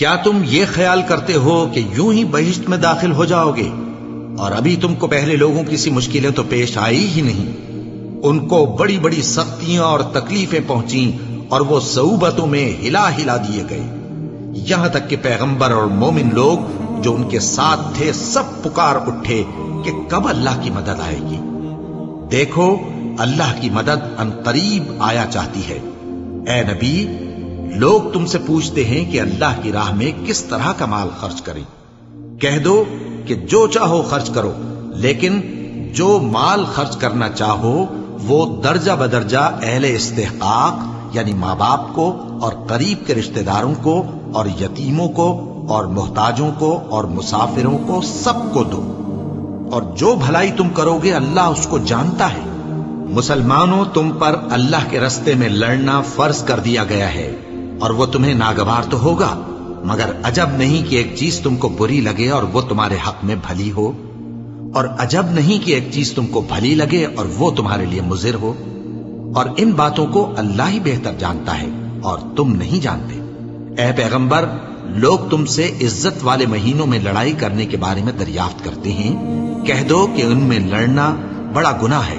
क्या तुम ये ख्याल करते हो कि यूँ ही बहिश्त में दाखिल हो जाओगे? और अभी तुमको पहले लोगों की सी मुश्किलें तो पेश आई ही नहीं। उनको बड़ी बड़ी सख्तियाँ और तकलीफें पहुँची और वो सऊबतों में हिला हिला दिए गए। यहाँ तक कि पैगंबर और मोमिन लोग जो उनके साथ थे, सब पुकार उठे कि कब अल्लाह की मदद आएगी। देखो, अल्लाह की मदद अनकरीब आया चाहती है। ए नबी लोग तुमसे पूछते हैं कि अल्लाह की राह में किस तरह का माल खर्च करें। कह दो कि जो चाहो खर्च करो, लेकिन जो माल खर्च करना चाहो, वो दर्जा बदर्जा अहले इस्तेकाक यानी माँ बाप को और करीब के रिश्तेदारों को और यतीमों को और मोहताजों को और मुसाफिरों को सबको दो। और जो भलाई तुम करोगे, अल्लाह उसको जानता है। मुसलमानों, तुम पर अल्लाह के रस्ते में लड़ना फ़र्ज़ कर दिया गया है। और वो तुम्हें नागवार तो होगा, मगर अजब नहीं कि एक चीज़ तुमको बुरी लगे और वो तुम्हारे हक में भली हो, और अजब नहीं कि एक चीज़ तुमको भली लगे और वो तुम्हारे लिए मुजिर हो, और इन बातों को अल्लाह ही बेहतर जानता है और तुम नहीं जानते। ए पैगंबर, लोग तुमसे इज़्ज़त वाले महीनों में लड़ाई करने के बारे में दरियाफ्त करते हैं। कह दो कि उनमें लड़ना बड़ा गुना है,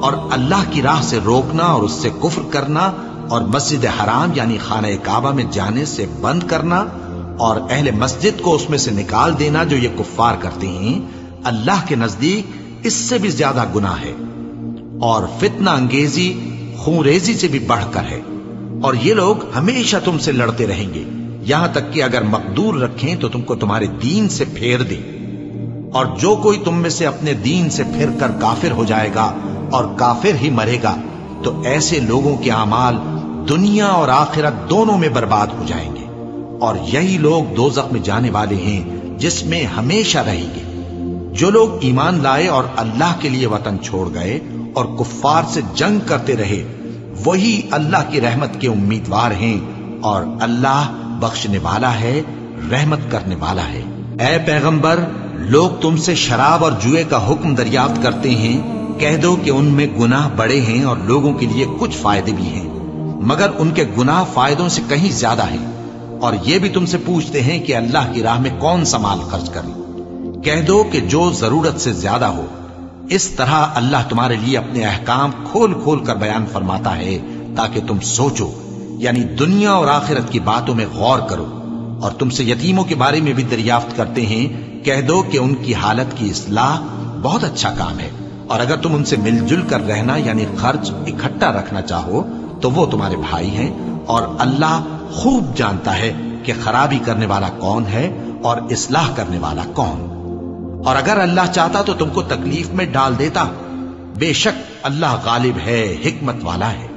और अल्लाह की राह से रोकना और उससे कुफ्र करना और मस्जिद हराम यानी खाना काबा में जाने से बंद करना और अहले मस्जिद को उसमें से निकाल देना जो ये कुफ्फार करते हैं, अल्लाह के नज़दीक इससे भी ज़्यादा गुना है। और फितना अंगेजी खूरेजी से भी बढ़कर है। और ये लोग हमेशा तुमसे लड़ते रहेंगे। यहाँ तक कि अगर मकदूर रखें तो तुमको तुम्हारे दीन से फेर दे। और जो कोई तुम में से अपने दीन से फिर कर काफिर हो जाएगा और काफिर ही मरेगा तो ऐसे लोगों के अमाल दुनिया और आखिरत दोनों में बर्बाद हो जाएँगे। और यही लोग दो में जाने वाले हैं, जिसमें हमेशा रहेंगे। जो लोग ईमान लाए और अल्लाह के लिए वतन छोड़ गए और कुफ्फार से जंग करते रहे, वही अल्लाह की रहमत के उम्मीदवार हैं और अल्लाह बख्शने वाला है, रहमत करने वाला है। ए पैगंबर, लोग तुमसे शराब और जुए का हुक्म दरियाफ्त करते हैं। कह दो कि उनमें गुनाह बड़े हैं और लोगों के लिए कुछ फ़ायदे भी हैं। मगर उनके गुनाह फायदों से कहीं ज़्यादा है। और यह भी तुमसे पूछते हैं कि अल्लाह की राह में कौन सा माल खर्च करें कह दो कि जो ज़रूरत से ज़्यादा हो, इस तरह अल्लाह तुम्हारे लिए अपने अहकाम खोल खोल कर बयान फरमाता है, ताकि तुम सोचो, यानी दुनिया और आखिरत की बातों में गौर करो। और तुमसे यतीमों के बारे में भी दरियाफ्त करते हैं, कह दो कि उनकी हालत की इसलाह बहुत अच्छा काम है। और अगर तुम उनसे मिलजुल कर रहना, यानी खर्च इकट्ठा रखना चाहो तो वो तुम्हारे भाई हैं और अल्लाह खूब जानता है कि खराबी करने वाला कौन है और इसलाह करने वाला कौन। और अगर अल्लाह चाहता तो तुमको तकलीफ़ में डाल देता। बेशक अल्लाह गालिब है, हिकमत वाला है।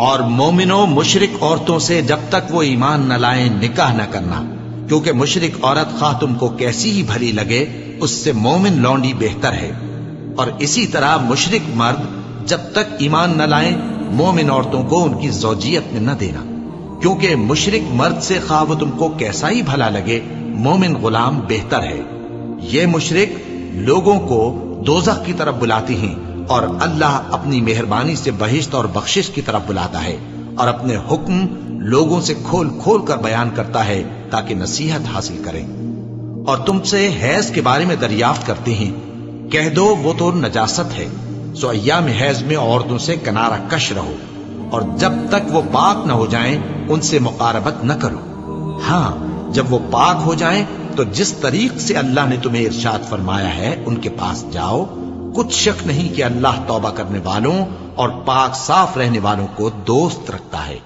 और मोमिनो, मुशरक औरतों से जब तक वो ईमान न लाए, निकाह न करना। क्योंकि मुशरक औरत खा तुमको कैसी ही भली लगे, उससे मोमिन लौंडी बेहतर है। और इसी तरह मुशरक मर्द जब तक ईमान न लाए मोमिन औरतों को उनकी जोजियत में न देना। क्योंकि मुशरक मर्द से खा वो तुमको कैसा ही भला लगे, मोमिन गुलाम बेहतर है। ये मुशरक लोगों को दोजख की तरफ़ बुलाती हैं और अल्लाह अपनी मेहरबानी से बहिश्त और बख्शिश की तरफ़ बुलाता है और अपने हुक्म लोगों से खोल खोल कर बयान करता है ताकि नसीहत हासिल करें। और तुमसे हैज़ के बारे में दरियाफ्त करते हैं। कह दो, वो तो नजासत है। सो अयाम हैज़ में औरतों से किनारा कश रहो और जब तक वो पाक न हो जाएँ, उनसे मुकारबत न करो। हाँ जब वो पाक हो जाएँ तो जिस तरीक से अल्लाह ने तुम्हें इर्शाद फरमाया है, उनके पास जाओ। कुछ शक नहीं कि अल्लाह तौबा करने वालों और पाक साफ़ रहने वालों को दोस्त रखता है।